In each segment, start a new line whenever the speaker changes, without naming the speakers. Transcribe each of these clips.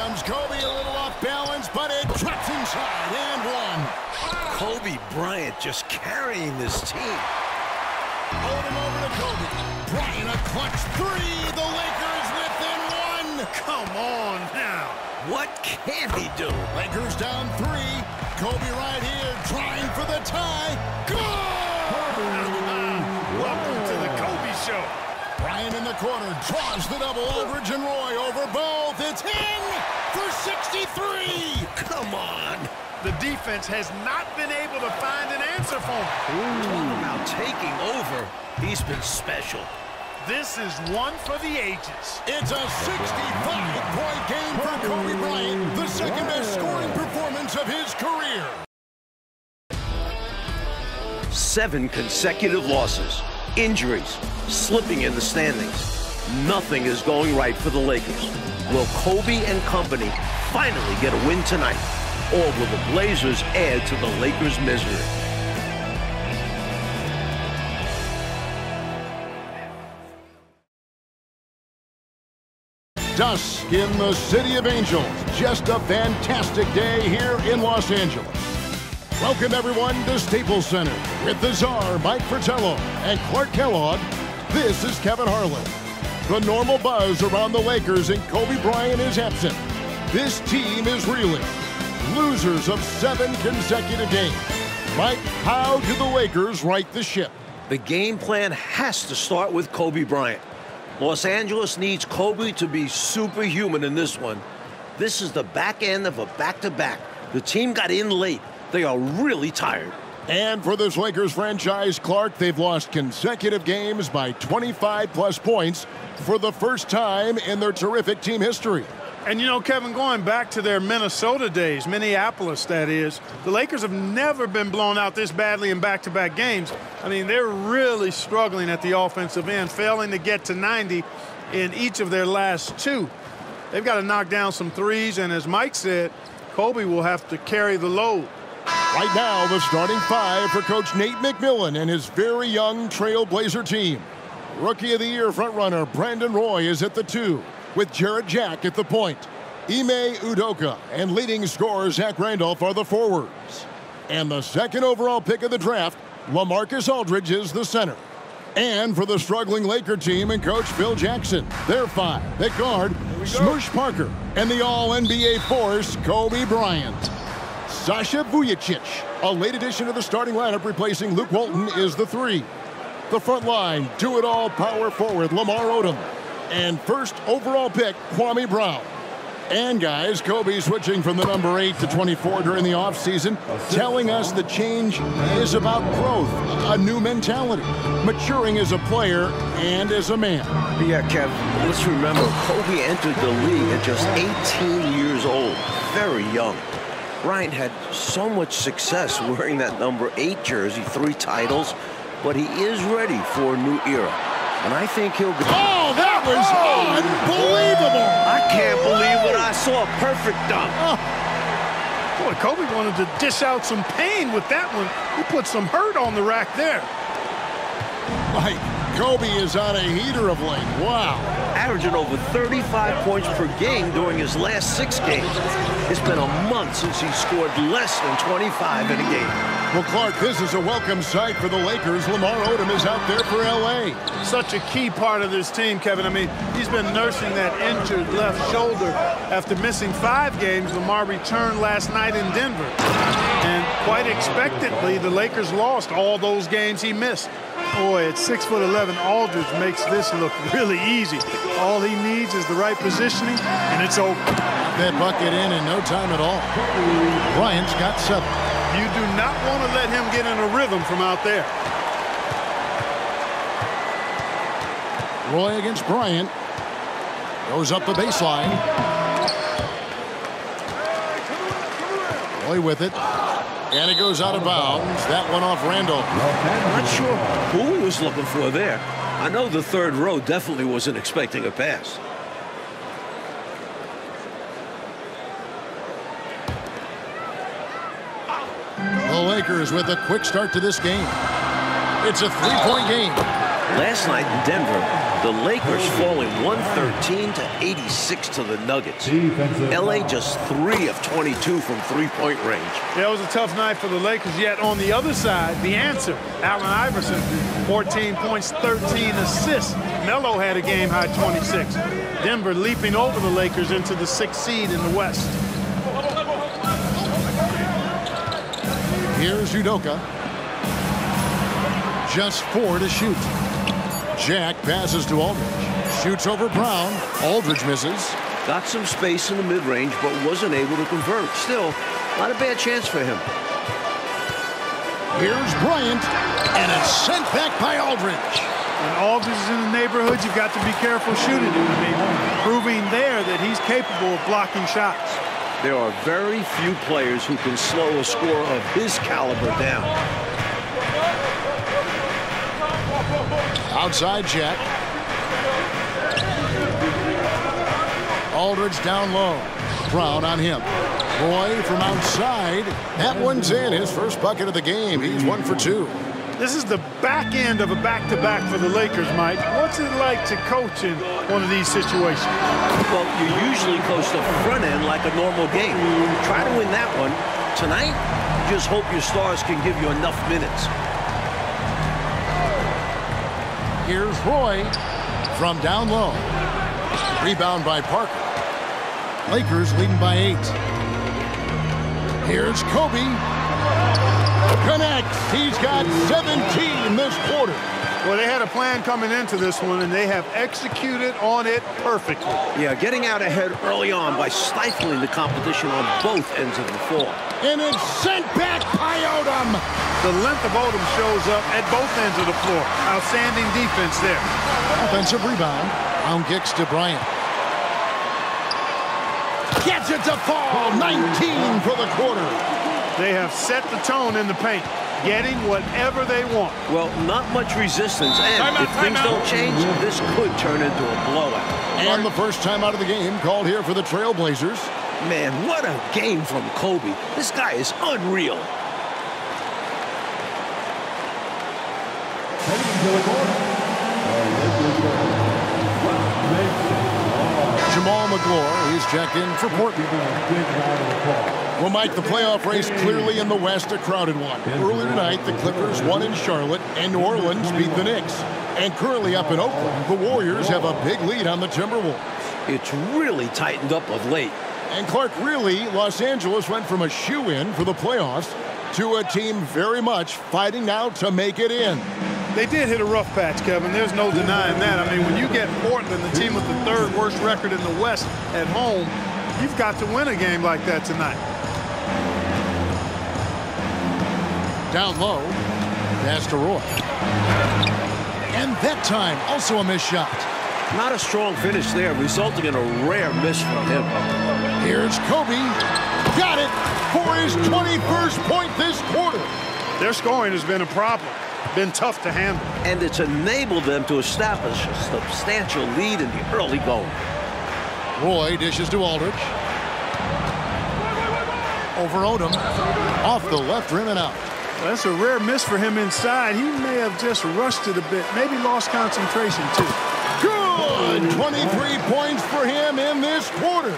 comes Kobe, a little off balance, but it drops inside and one.
Kobe Bryant just carrying this team.
Hold him over to Kobe. Bryant a clutch three. The Lakers within one.
Come on now.
What can he do?
Lakers down three. Kobe right here trying for the tie. Good!
Welcome to the Kobe Show.
Bryant in the corner draws the double. Aldridge and Roy over both. It's in for 63.
Come on.
The defense has not been able to find an answer for him.
Talk about taking over. He's been special.
This is one for the ages.
It's a 65-point game for Kobe Bryant, the second best scoring performance of his career.
Seven consecutive losses, injuries, slipping in the standings. Nothing is going right for the Lakers. Will Kobe and company finally get a win tonight? Or will the Blazers add to the Lakers' misery?
Dusk in the City of Angels. Just a fantastic day here in Los Angeles. Welcome, everyone, to Staples Center with the czar, Mike Fratello, and Clark Kellogg. This is Kevin Harlan. The normal buzz around the Lakers and Kobe Bryant is absent. This team is reeling. Losers of seven consecutive games. Mike, how do the Lakers right the ship?
The game plan has to start with Kobe Bryant. Los Angeles needs Kobe to be superhuman in this one. This is the back end of a back-to-back. The team got in late. They are really tired.
And for this Lakers franchise, Clark, they've lost consecutive games by 25 plus points for the first time in their terrific team history.
And you know, Kevin, going back to their Minnesota days, Minneapolis that is, the Lakers have never been blown out this badly in back-to-back games. I mean, they're really struggling at the offensive end, failing to get to 90 in each of their last two. They've got to knock down some threes, and as Mike said, Kobe will have to carry the load.
Right now, the starting five for Coach Nate McMillan and his very young Trailblazer team. Rookie of the Year frontrunner Brandon Roy is at the two, with Jarrett Jack at the point. Ime Udoka and leading scorer Zach Randolph are the forwards. And the second overall pick of the draft, LaMarcus Aldridge is the center. And for the struggling Laker team and coach Phil Jackson, their five at guard, Smush Parker, and the All-NBA force, Kobe Bryant. Sasha Vujacic, a late addition to the starting lineup replacing Luke Walton, is the three. The front line, do-it-all power forward Lamar Odom. And first overall pick, Kwame Brown. And guys, Kobe switching from the number 8 to 24 during the offseason, telling us the change is about growth, a new mentality, maturing as a player and as a man.
Yeah, Kev, let's remember, Kobe entered the league at just 18 years old, very young. Bryant had so much success wearing that number 8 jersey, three titles, but he is ready for a new era. And I think he'll go.
Oh, that was unbelievable!
I can't believe what I saw. Perfect dunk. Oh.
Boy, Kobe wanted to dish out some pain with that one. He put some hurt on the rack there.
Mike, Kobe is on a heater of late. Wow.
Averaging over 35 points per game during his last six games. It's been a month since he scored less than 25 in a game.
Well, Clark, this is a welcome sight for the Lakers. Lamar Odom is out there for L.A.
Such a key part of this team, Kevin. I mean, he's been nursing that injured left shoulder after missing five games. Lamar returned last night in Denver. And quite expectantly, the Lakers lost all those games he missed. Boy, at 6'11", Aldridge makes this look really easy. All he needs is the right positioning, and it's over.
That bucket in in no time at all. Bryant's got seven.
You do not want to let him get in a rhythm from out there.
Roy against Bryant. Goes up the baseline. Roy with it. And it goes out of bounds. That one off Randolph.
Not sure who he was looking for there. I know the third row definitely wasn't expecting a pass.
The Lakers with a quick start to this game. It's a three-point game.
Last night in Denver, The Lakers falling 113 to 86 to the Nuggets. LA just 3 of 22 from three-point range.
Yeah, it was a tough night for the Lakers, yet on the other side, the answer, Allen Iverson, 14 points, 13 assists. Melo had a game-high 26. Denver leaping over the Lakers into the sixth seed in the West.
Here's Udoka. Just four to shoot. Jack passes to Aldridge. Shoots over Brown. Aldridge misses.
Got some space in the mid-range, but wasn't able to convert. Still, not a bad chance for him.
Here's Bryant. And it's sent back by Aldridge.
When Aldridge is in the neighborhood, you've got to be careful shooting him. I mean, proving there that he's capable of blocking shots.
There are very few players who can slow a score of his caliber down.
Outside Jack. Aldridge down low. Brown on him. Roy from outside. That one's in. His first bucket of the game. He's one for two.
This is the back end of a back-to-back -back for the Lakers, Mike. What's it like to coach in one of these situations?
Well, you usually coach the front end like a normal game. Try to win that one. Tonight, just hope your stars can give you enough minutes.
Here's Roy from down low. Rebound by Parker. Lakers leading by eight. Here's Kobe. Connects. He's got 17 this quarter.
Well, they had a plan coming into this one, and they have executed on it perfectly.
Yeah, getting out ahead early on by stifling the competition on both ends of the floor.
And it's sent back by Odom.
The length of Odom shows up at both ends of the floor. Outstanding defense there.
Offensive rebound. Brown kicks to Bryant. Gets it to fall. 19 for the quarter.
They have set the tone in the paint, getting whatever they want.
Well, not much resistance, and
time
if
out,
things don't change, this could turn into a blowout.
And the first time out of the game called here for the Trailblazers.
Man, what a game from Kobe. This guy is unreal.
Jamal Magloire, he's checked in for Portland. Well, Mike, the playoff race clearly in the West, a crowded one. Early tonight, the Clippers won in Charlotte, and New Orleans beat the Knicks. And currently up in Oakland, the Warriors have a big lead on the Timberwolves.
It's really tightened up of late.
And Clark, really, Los Angeles went from a shoe-in for the playoffs to a team very much fighting now to make it in.
They did hit a rough patch, Kevin. There's no denying that. I mean, when you get Portland, the team with the third worst record in the West at home, you've got to win a game like that tonight.
Down low, pass to Roy. And that time, also a missed shot.
Not a strong finish there, resulting in a rare miss from him.
Here's Kobe. Got it for his 21st point this quarter.
Their scoring has been a problem. Been tough to handle.
And it's enabled them to establish a substantial lead in the early going.
Roy dishes to Aldridge. Over Odom. Off the left rim and out.
That's a rare miss for him inside. He may have just rushed it a bit. Maybe lost concentration, too.
Good! 23 points for him in this quarter.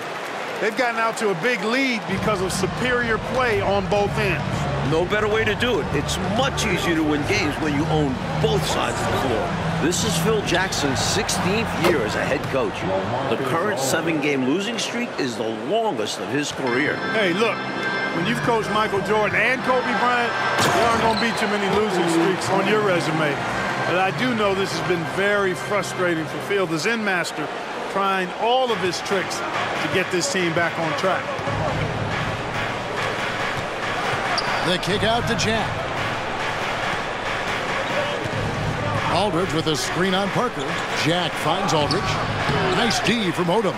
They've gotten out to a big lead because of superior play on both ends.
No better way to do it. It's much easier to win games when you own both sides of the floor. This is Phil Jackson's 16th year as a head coach. The current seven-game losing streak is the longest of his career.
Hey, look, when you've coached Michael Jordan and Kobe Bryant, there aren't going to be too many losing streaks on your resume. But I do know this has been very frustrating for Phil, the Zen master, trying all of his tricks to get this team back on track.
The kick out to Jack. Aldridge with a screen on Parker. Jack finds Aldridge. Nice D from Odom.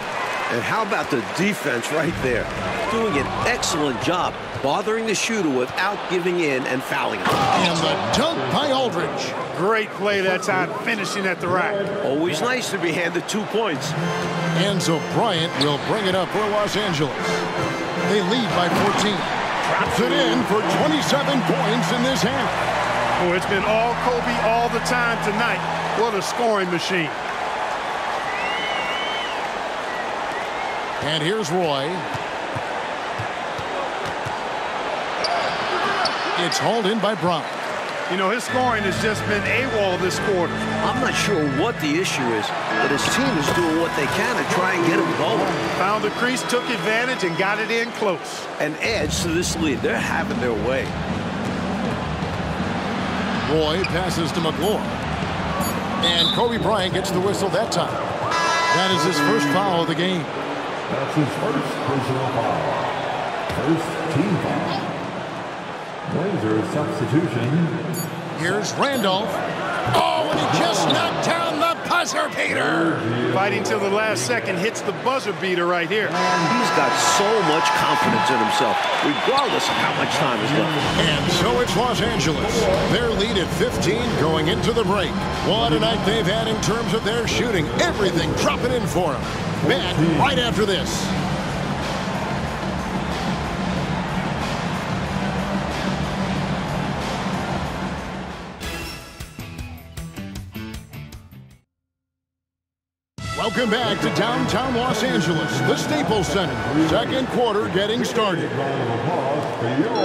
And how about the defense right there? Doing an excellent job bothering the shooter without giving in and fouling him.
And the dunk by Aldridge.
Great play that time, finishing at the rack.
Always nice to be handed two points.
And so Bryant will bring it up for Los Angeles. They lead by 14. Drops it in for 27 points in this half.
Oh, it's been all Kobe all the time tonight. What a scoring machine.
And here's Roy. It's hauled in by Bryant.
You know, his scoring has just been AWOL this quarter.
I'm not sure what the issue is, but his team is doing what they can to try and get him going.
Found the crease, took advantage, and got it in close.
And edge to this lead. They're having their way.
Roy passes to Magloire. And Kobe Bryant gets the whistle that time. That is his first foul of the game.
That's his first personal foul. First team foul. Blazer substitution.
Here's Randolph. Oh, and he just knocked down the buzzer beater.
Fighting till the last second, hits the buzzer beater right here.
He's got so much confidence in himself, regardless of how much time is left.
And so it's Los Angeles. Their lead at 15 going into the break. What a night they've had in terms of their shooting. Everything dropping in for them. Back right after this. Welcome back to downtown Los Angeles, the Staples Center. Second quarter getting started.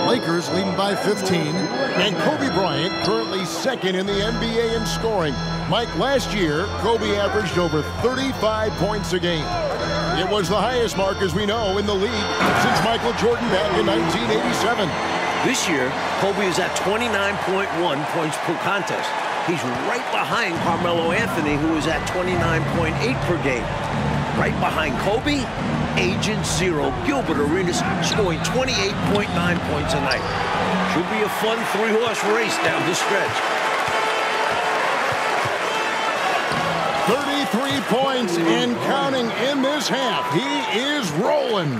Lakers leading by 15, and Kobe Bryant currently second in the NBA in scoring. Mike, last year, Kobe averaged over 35 points a game. It was the highest mark, as we know, in the league since Michael Jordan back in 1987.
This year, Kobe is at 29.1 points per contest. He's right behind Carmelo Anthony, who is at 29.8 per game. Right behind Kobe, Agent Zero, Gilbert Arenas, scoring 28.9 points a night. Should be a fun three-horse race down the stretch.
33 points and counting in this half. He is rolling.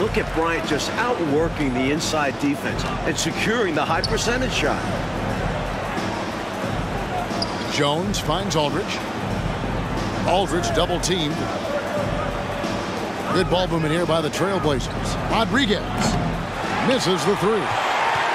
Look at Bryant just outworking the inside defense and securing the high percentage shot.
Jones finds Aldridge. Aldridge double teamed. Good ball movement here by the Trailblazers. Rodriguez misses the three.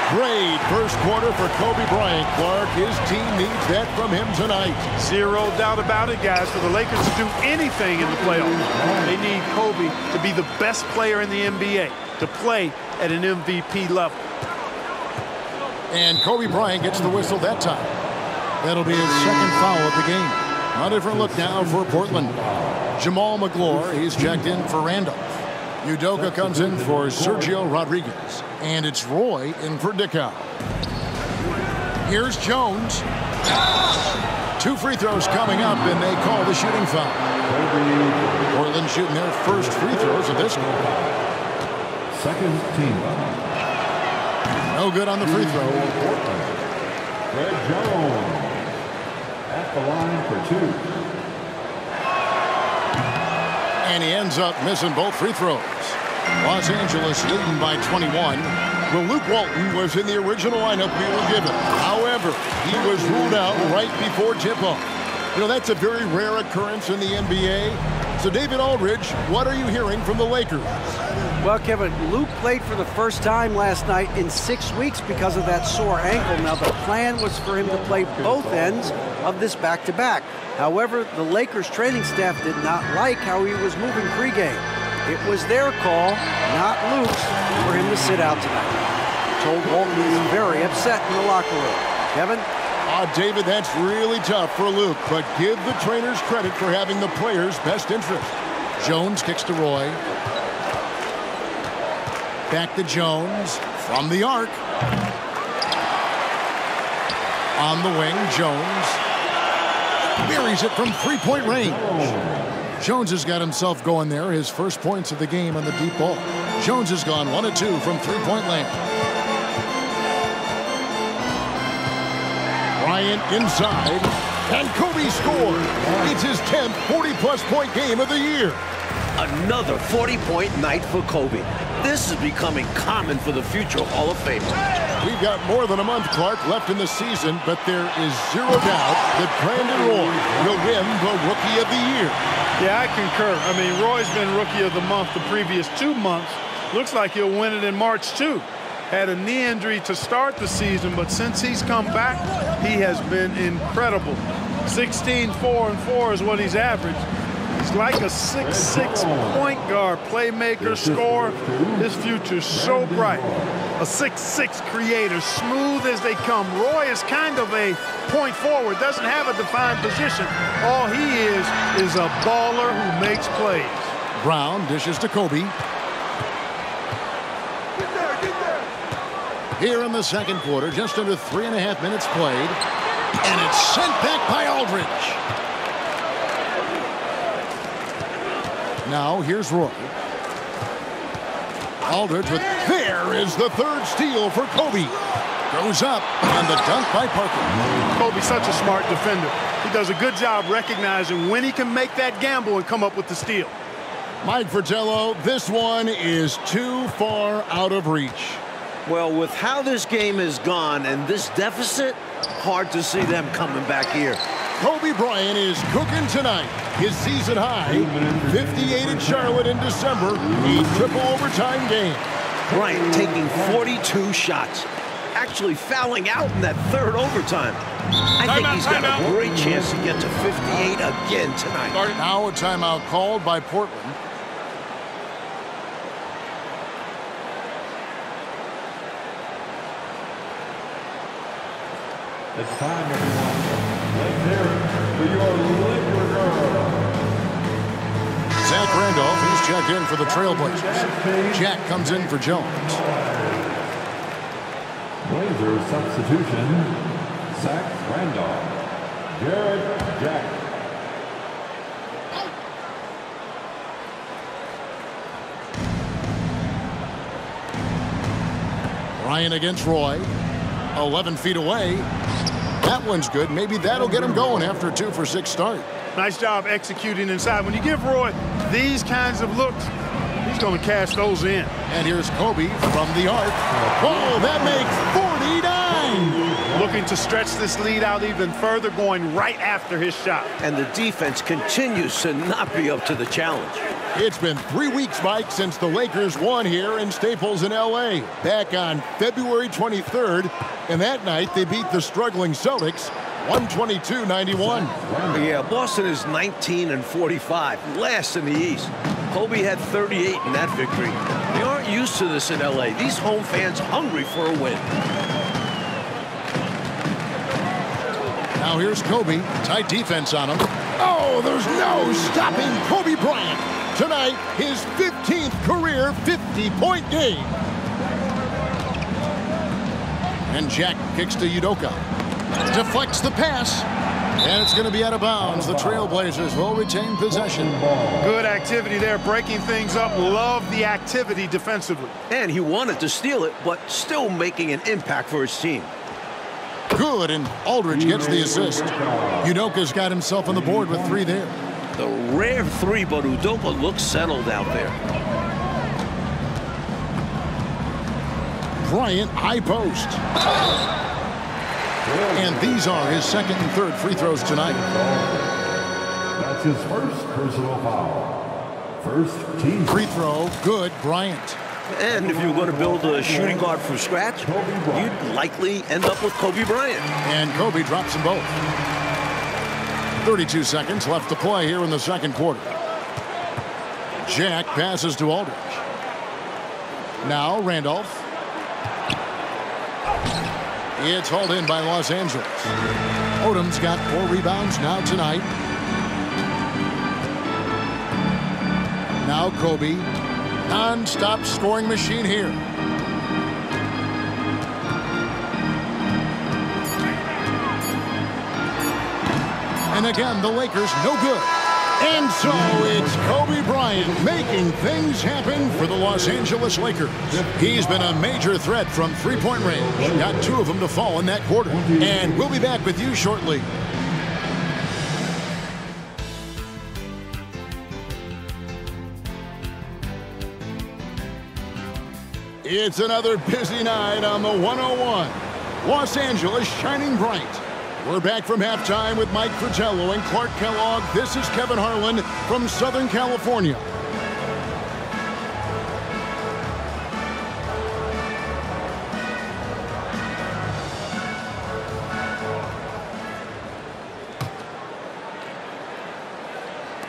Great first quarter for Kobe Bryant. Clark, his team needs that from him tonight.
Zero doubt about it, guys. For the Lakers to do anything in the playoffs, they need Kobe to be the best player in the NBA, to play at an MVP level.
And Kobe Bryant gets the whistle that time. That'll be his second foul of the game. A different look now for Portland. Jamal Magloire, he's checked in for Randolph. Udoka comes in for Sergio Rodriguez. And it's Roy in for Dickau. Here's Jones. Two free throws coming up, and they call the shooting foul. Portland shooting their first free throws of this one.
Second team.
No good on the free throw.
Fred Jones the line for two.
And he ends up missing both free throws. Los Angeles leading by 21. Well, Luke Walton was in the original lineup we were given. However, he was ruled out right before tip-off. You know, that's a very rare occurrence in the NBA. So, David Aldridge, what are you hearing from the Lakers?
Well, Kevin, Luke played for the first time last night in six weeks because of that sore ankle. Now, the plan was for him to play both ends of this back-to-back. However, the Lakers training staff did not like how he was moving pregame. It was their call, not Luke's, for him to sit out tonight. Told Walton he's very upset in the locker room. Kevin?
Uh, David, that's really tough for Luke, but give the trainers credit for having the players' best interest. Jones kicks to Roy. Back to Jones from the arc. On the wing, Jones buries it from three-point range. Jones has got himself going there. His first points of the game on the deep ball. Jones has gone one of two from three-point land. Bryant inside, and Kobe scored. It's his 10th 40-plus point game of the year.
Another 40-point night for Kobe. This is becoming common for the future Hall of Famers.
We've got more than a month, Clark, left in the season, but there is zero doubt that Brandon Roy will win the Rookie of the Year.
Yeah, I concur. I mean, Roy's been Rookie of the Month the previous two months. Looks like he'll win it in March, too. Had a knee injury to start the season, but since he's come back, he has been incredible. 16, 4, and 4 is what he's averaged. He's like a 6'6 point guard, playmaker, scorer. His future's so bright. A 6'6 creator, smooth as they come. Roy is kind of a point forward, doesn't have a defined position. All he is is a baller who makes plays.
Brown dishes to Kobe. Here in the second quarter, just under three and a half minutes played. And it's sent back by Aldridge. Now here's Roy. Aldridge with there is the third steal for Kobe. Goes up and the dunk by Parker.
Kobe's such a smart defender. He does a good job recognizing when he can make that gamble and come up with the steal.
Mike Fratello, this one is too far out of reach.
Well, with how this game has gone and this deficit, hard to see them coming back here.
Kobe Bryant is cooking tonight. His season high, 58 in Charlotte in December, a triple overtime game.
Bryant taking 42 shots, actually fouling out in that third overtime. I
Time
think
out,
he's got
time
a
out.
great chance to get to 58 again tonight.
Now a timeout called by Portland.
It's time, everyone.
Zach Randolph, he's checked in for the Trailblazers. Jack comes in for Jones.
Blazer substitution. Zach Randolph. Jarrett Jack.
Ryan against Roy. 11 feet away. That one's good. Maybe that'll get him going after a two for six start.
Nice job executing inside. When you give Roy these kinds of looks, he's going to cash those in.
And here's Kobe from the arc. Oh, that makes 49.
Looking to stretch this lead out even further, going right after his shot.
And the defense continues to not be up to the challenge.
It's been three weeks, Mike, since the Lakers won here in Staples in L.A. back on February 23rd. And that night, they beat the struggling Celtics 122-91.
Yeah, Boston is 19 and 45, last in the East. Kobe had 38 in that victory. They aren't used to this in LA. These home fans hungry for a win.
Now here's Kobe. Tight defense on him. Oh, there's no stopping Kobe Bryant. Tonight, his 15th career 50-point game. And Jack kicks to Udoka. Deflects the pass. And it's going to be out of bounds. The Trailblazers will retain possession.
Good activity there, breaking things up. Love the activity defensively.
And he wanted to steal it, but still making an impact for his team.
Good, and Aldridge gets the assist. Udoka's got himself on the board with three there.
The rare three, but Udoka looks settled out there.
Bryant high post. And these are his second and third free throws tonight.
That's his first personal foul. First team
Free throw, good, Bryant.
And if you were going to build a shooting guard from scratch, you'd likely end up with Kobe Bryant.
And Kobe drops them both. 32 seconds left to play here in the second quarter. Jack passes to Aldridge. Now Randolph. It's hauled in by Los Angeles. Odom's got four rebounds now tonight. Now Kobe. Non-stop scoring machine here. And again, the Lakers no good. And so it's Kobe Bryant making things happen for the Los Angeles Lakers. He's been a major threat from three-point range. Got two of them to fall in that quarter. And we'll be back with you shortly. It's another busy night on the 101. Los Angeles shining bright. We're back from halftime with Mike Fratello and Clark Kellogg. This is Kevin Harlan from Southern California.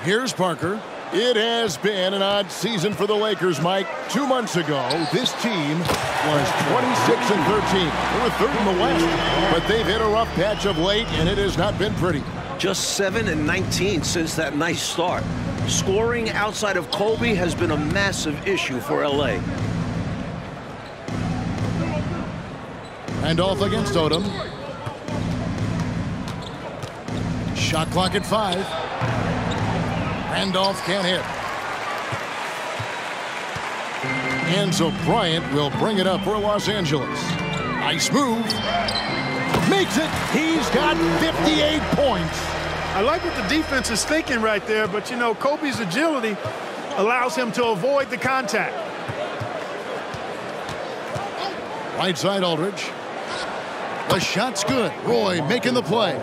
Here's Parker. It has been an odd season for the Lakers, Mike. Two months ago, this team was 26 and 13. They were third in the West, but they've hit a rough patch of late, and it has not been pretty.
Just 7 and 19 since that nice start. Scoring outside of Kobe has been a massive issue for L.A.
Randolph against Odom. Shot clock at five. Randolph can't hit. And so Bryant will bring it up for Los Angeles. Nice move. Makes it. He's got 58 points.
I like what the defense is thinking right there, but you know, Kobe's agility allows him to avoid the contact.
Right side Aldridge. The shot's good. Roy making the play.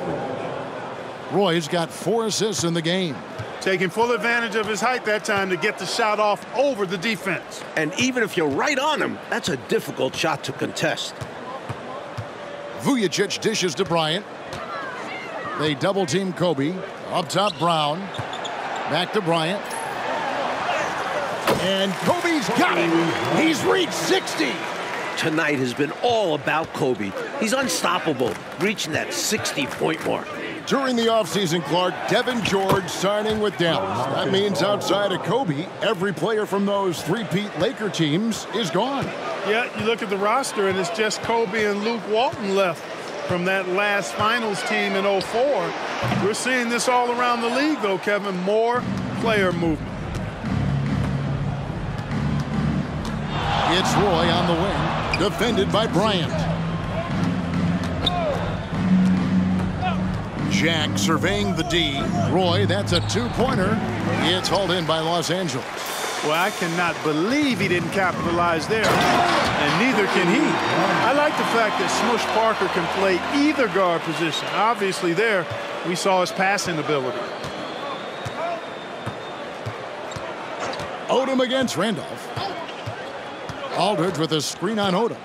Roy's got four assists in the game.
Taking full advantage of his height that time to get the shot off over the defense.
And even if you're right on him, that's a difficult shot to contest.
Vujacic dishes to Bryant. They double team Kobe. Up top, Brown. Back to Bryant. And Kobe's got it. He's reached 60.
Tonight has been all about Kobe. He's unstoppable, reaching that 60-point mark.
During the offseason, Clark, Devean George signing with Dallas. Oh, that means outside of Kobe, every player from those three-peat Laker teams is gone.
Yeah, you look at the roster, and it's just Kobe and Luke Walton left from that last finals team in 04. We're seeing this all around the league, though, Kevin. More player movement.
It's Roy on the wing, defended by Bryant. Jack surveying the D. Roy, that's a two-pointer. It's hauled in by Los Angeles.
Well, I cannot believe he didn't capitalize there, and neither can he. I like the fact that Smush Parker can play either guard position. Obviously there, we saw his passing ability.
Odom against Randolph. Aldridge with a screen on Odom.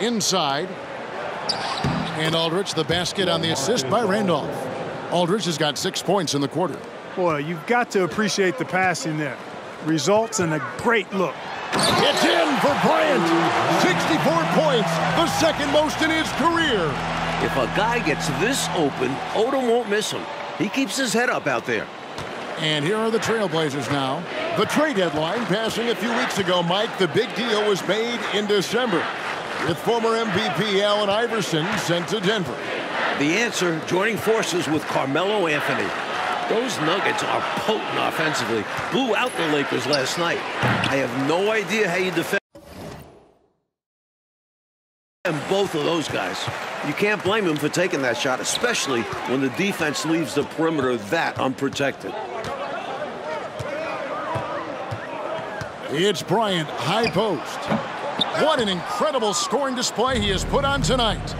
Inside. And Aldridge the basket on the assist by Randolph. Aldridge has got six points in the quarter.
Boy, you've got to appreciate the passing there. Results in a great look.
It's in for Bryant. 64 points, the second most in his career.
If a guy gets this open, Odom won't miss him. He keeps his head up out there.
And here are the Trailblazers now. The trade deadline passing a few weeks ago, Mike. The big deal was made in December with former MVP Allen Iverson sent to Denver.
The answer, joining forces with Carmelo Anthony. Those Nuggets are potent offensively. Blew out the Lakers last night. I have no idea how you defend and both of those guys. You can't blame him for taking that shot, especially when the defense leaves the perimeter that unprotected.
It's Bryant, high post. What an incredible scoring display he has put on tonight.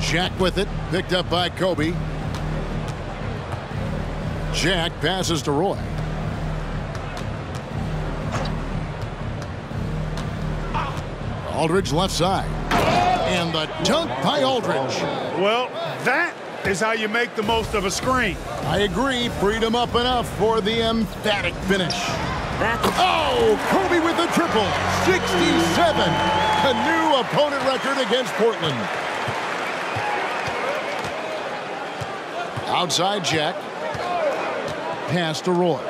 Jack with it, picked up by Kobe. Jack passes to Roy. Aldridge left side. And the dunk by Aldridge.
Well, that is how you make the most of a screen.
I agree. Freed him up enough for the emphatic finish.
That's
Oh, Kobe with the triple. 67. A new opponent record against Portland. Outside Jack. Pass to Roy.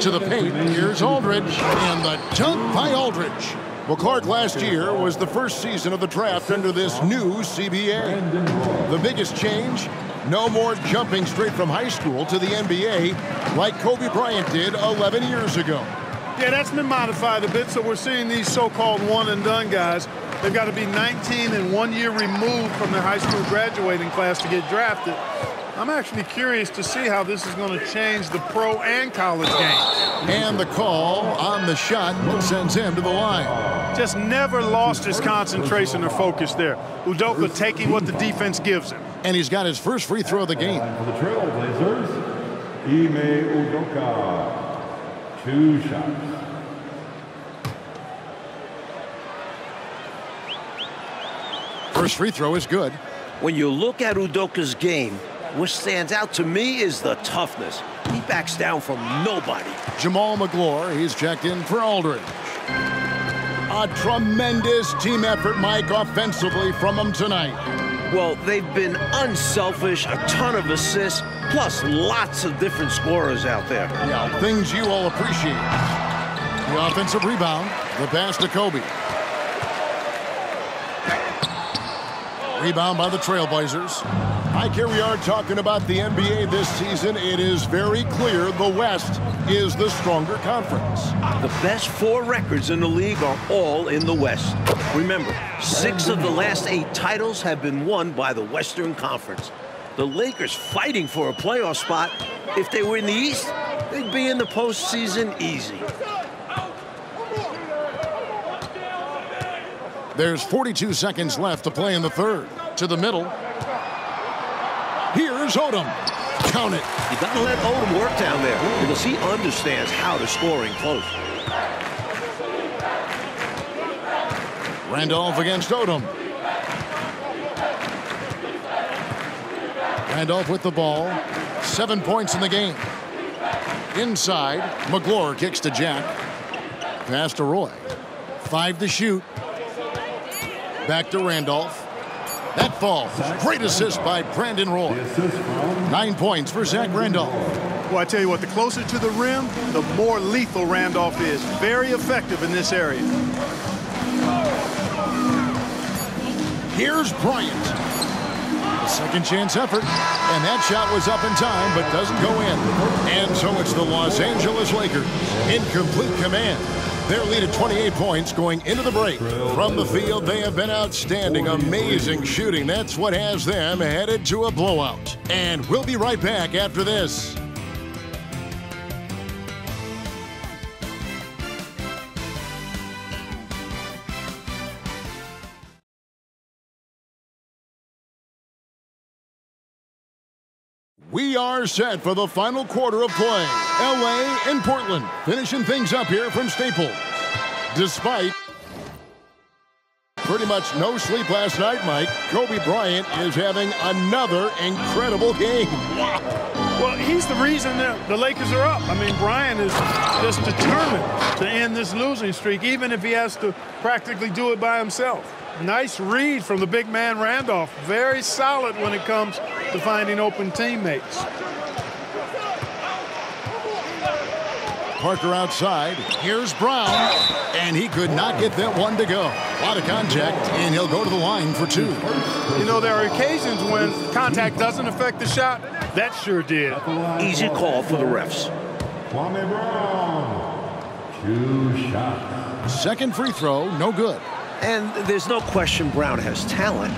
To the paint. Here's Aldridge. And the dunk by Aldridge. Well, Clark last year was the first season of the draft under this new CBA. The biggest change? No more jumping straight from high school to the NBA like Kobe Bryant did 11 years ago.
Yeah, that's been modified a bit, so we're seeing these so-called one-and-done guys. They've got to be 19 and one year removed from their high school graduating class to get drafted. I'm actually curious to see how this is going to change the pro and college game.
And the call on the shot sends him to the line.
Just never lost his concentration or focus there. Udoka taking what the defense gives him.
And he's got his first free throw of the game.
For the Trailblazers, Ime Udoka. Two shots.
First free throw is good.
When you look at Udoka's game, what stands out to me is the toughness. He backs down from nobody.
Jamal Magloire, he's checked in for Aldridge. A tremendous team effort, Mike, offensively from them tonight.
Well, they've been unselfish, a ton of assists, plus lots of different scorers out there.
Yeah, things you all appreciate. The offensive rebound, the pass to Kobe. Rebound by the Trailblazers. Mike, here we are talking about the NBA this season. It is very clear the West is the stronger conference.
The best four records in the league are all in the West. Remember, six of the last eight titles have been won by the Western Conference. The Lakers fighting for a playoff spot. If they were in the East, they'd be in the postseason easy.
There's 42 seconds left to play in the third. To the middle. Here's Odom. Count it.
You got to let Odom work down there because he understands how to score in close.
Randolph against Odom. Randolph with the ball. Seven points in the game. Inside, Magloire kicks to Jack. Pass to Roy. Five to shoot. Back to Randolph. That falls. Great assist by Brandon Roy. Nine points for Zach Randolph.
Well, I tell you what, the closer to the rim, the more lethal Randolph is. Very effective in this area.
Here's Bryant. A second chance effort. And that shot was up in time, but doesn't go in. And so it's the Los Angeles Lakers in complete command. Their lead at 28 points going into the break. From the field, they have been outstanding. Amazing shooting. That's what has them headed to a blowout. And we'll be right back after this. We are set for the final quarter of play. LA and Portland finishing things up here from Staples. Despite pretty much no sleep last night, Mike, Kobe Bryant is having another incredible game.
Well, he's the reason that the Lakers are up. I mean, Bryant is just determined to end this losing streak, even if he has to practically do it by himself. Nice read from the big man Randolph. Very solid when it comes to finding open teammates.
Parker outside. Here's Brown. And he could not get that one to go. A lot of contact, and he'll go to the line for two.
You know, there are occasions when contact doesn't affect the shot. That sure did.
Easy call for the refs.
Kwame Brown. Two shots.
Second free throw, no good.
And there's no question Brown has talent.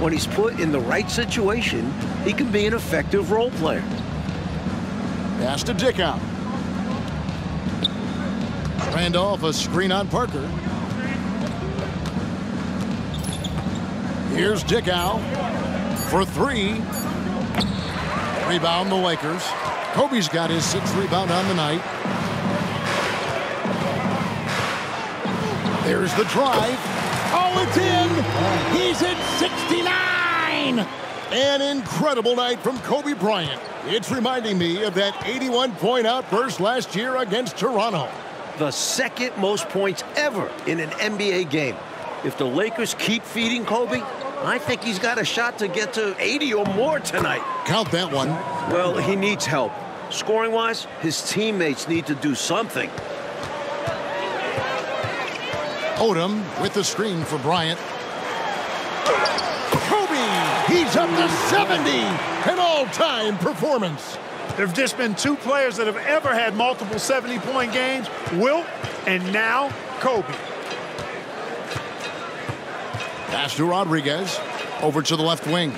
When he's put in the right situation, he can be an effective role player.
Pass to out. Randolph, a screen on Parker. Here's Dickau for three. Rebound the Lakers. Kobe's got his sixth rebound on the night. There's the drive. Oh, it's in. He's at 69. An incredible night from Kobe Bryant. It's reminding me of that 81-point outburst last year against Toronto.
The second most points ever in an NBA game. If the Lakers keep feeding Kobe, I think he's got a shot to get to 80 or more tonight.
Count that one.
Well, he needs help. Scoring-wise, his teammates need to do something.
Odom with the screen for Bryant. Kobe, he's up to 70. An all-time performance.
There have just been two players that have ever had multiple 70-point games, Wilt and now Kobe.
Pass to Rodriguez. Over to the left wing.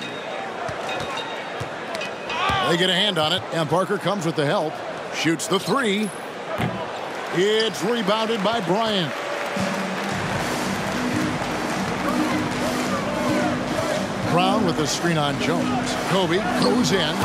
They get a hand on it, and Parker comes with the help. Shoots the three. It's rebounded by Bryant. Brown with the screen on Jones. Kobe goes in.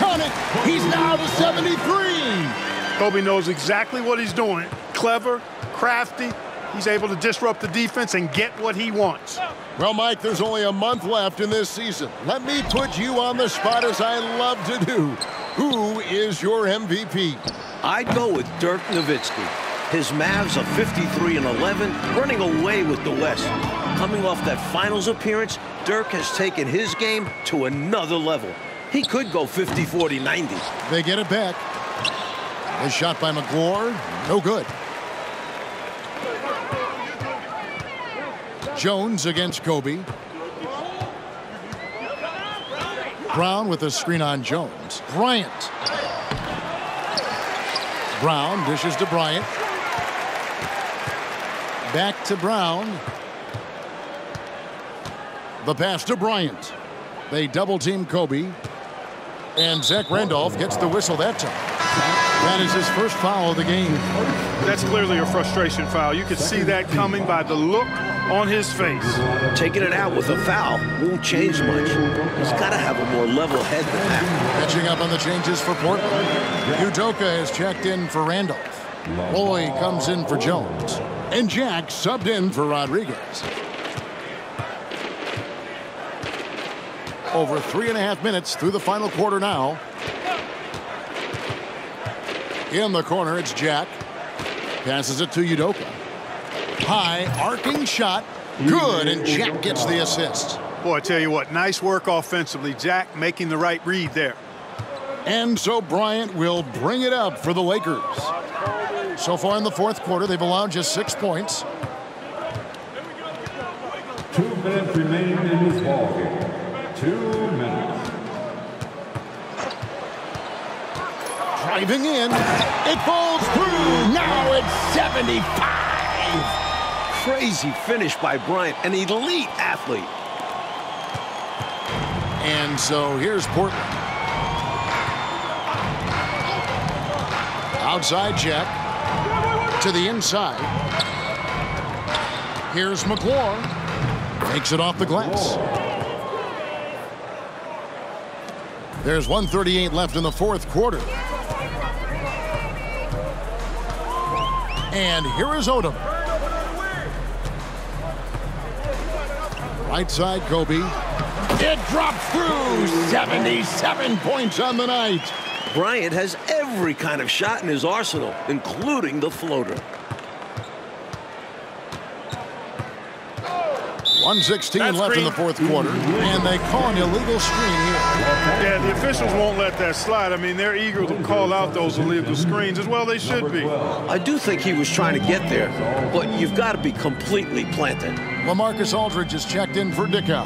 Count it. He's now to 73.
Kobe knows exactly what he's doing. Clever, crafty. He's able to disrupt the defense and get what he wants.
Well, Mike, there's only a month left in this season. Let me put you on the spot as I love to do. Who is your MVP?
I'd go with Dirk Nowitzki. His Mavs are 53 and 11, running away with the West. Coming off that finals appearance, Dirk has taken his game to another level. He could go 50, 40, 90.
They get it back. The shot by Magloire, no good. Jones against Kobe. Brown with a screen on Jones. Bryant. Brown dishes to Bryant. Back to Brown. The pass to Bryant. They double team Kobe. And Zach Randolph gets the whistle that time. That is his first foul of the game.
That's clearly a frustration foul. You could see that coming by the look on his face.
Taking it out with a foul won't change much. He's got to have a more level head than that.
Catching up on the changes for Portland. Udoka is checked in for Randolph. Roy comes in for Jones. And Jack subbed in for Rodriguez. Over three and a half minutes through the final quarter now. In the corner, it's Jack. Passes it to Udoka. High, arcing shot. Good, and Jack gets the assist.
Boy, I tell you what, nice work offensively. Jack making the right read there.
And so Bryant will bring it up for the Lakers. So far in the fourth quarter, they've allowed just six points.
Two minutes remaining in this ballgame. Two minutes.
Driving in. It falls through. Now it's 75.
Crazy finish by Bryant, an elite athlete.
And so here's Portland. Outside check. To the inside. Here's Magloire. Takes it off the glass. There's 138 left in the fourth quarter. And here is Odom. Right side, Kobe. It drops through. 77 points on the night.
Bryant has every kind of shot in his arsenal, including the floater.
116
That's
left in the fourth quarter, and they call an illegal screen here.
Yeah, the officials won't let that slide. I mean, they're eager to call out those illegal screens as well. They should be.
I do think he was trying to get there, but you've got to be completely planted.
LaMarcus Aldridge is checked in for Dickau.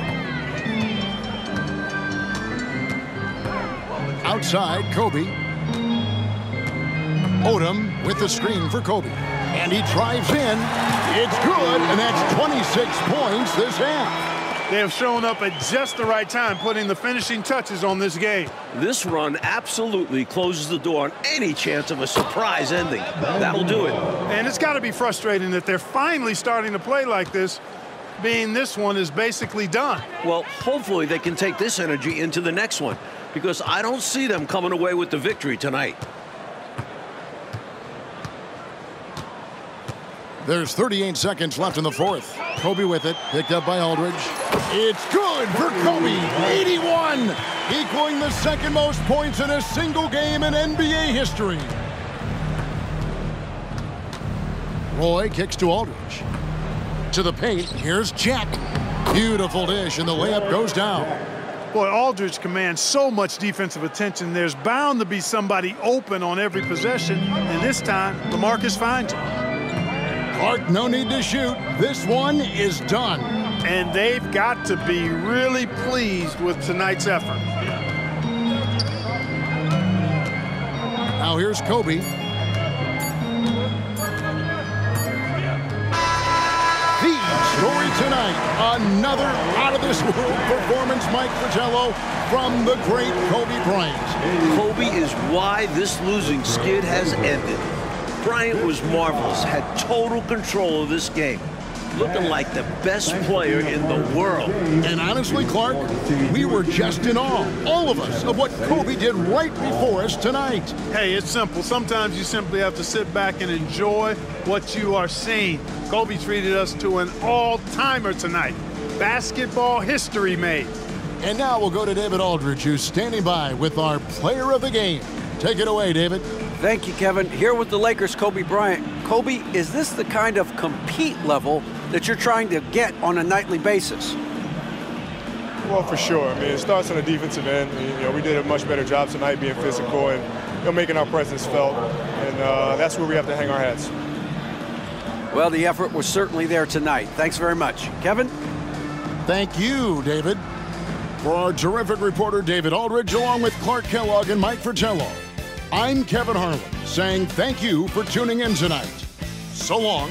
Outside, Kobe. Odom with the screen for Kobe. And he drives in. It's good, and that's 26 points this half.
They have shown up at just the right time, putting the finishing touches on this game.
This run absolutely closes the door on any chance of a surprise ending. That'll do it.
And it's got to be frustrating that they're finally starting to play like this, being this one is basically done.
Well, hopefully they can take this energy into the next one because I don't see them coming away with the victory tonight.
There's 38 seconds left in the fourth. Kobe with it, picked up by Aldridge. It's good for Kobe, 81, equaling the second most points in a single game in NBA history. Roy kicks to Aldridge. To the paint, here's Jack. Beautiful dish, and the layup goes down.
Boy, Aldridge commands so much defensive attention. There's bound to be somebody open on every possession, and this time, LaMarcus finds him.
Clark, no need to shoot. This one is done.
And they've got to be really pleased with tonight's effort.
Now here's Kobe. The story tonight, another out-of-this-world performance, Mike Fratello, from the great Kobe Bryant.
Kobe is why this losing skid has ended. Bryant was marvelous, had total control of this game, looking like the best player in the world.
And honestly, Clark, we were just in awe, all of us, of what Kobe did right before us tonight.
Hey, it's simple. Sometimes you simply have to sit back and enjoy what you are seeing. Kobe treated us to an all-timer tonight. Basketball history made.
And now we'll go to David Aldridge, who's standing by with our player of the game. Take it away, David.
Thank you, Kevin. Here with the Lakers, Kobe Bryant. Kobe, is this the kind of compete level that you're trying to get on a nightly basis?
Well, for sure. I mean, it starts on the defensive end. You know, we did a much better job tonight being physical and you know, making our presence felt, and uh, that's where we have to hang our hats.
Well, the effort was certainly there tonight. Thanks very much. Kevin?
Thank you, David. For our terrific reporter, David Aldridge, along with Clark Kellogg and Mike Fratello, I'm Kevin Harlan saying thank you for tuning in tonight. So long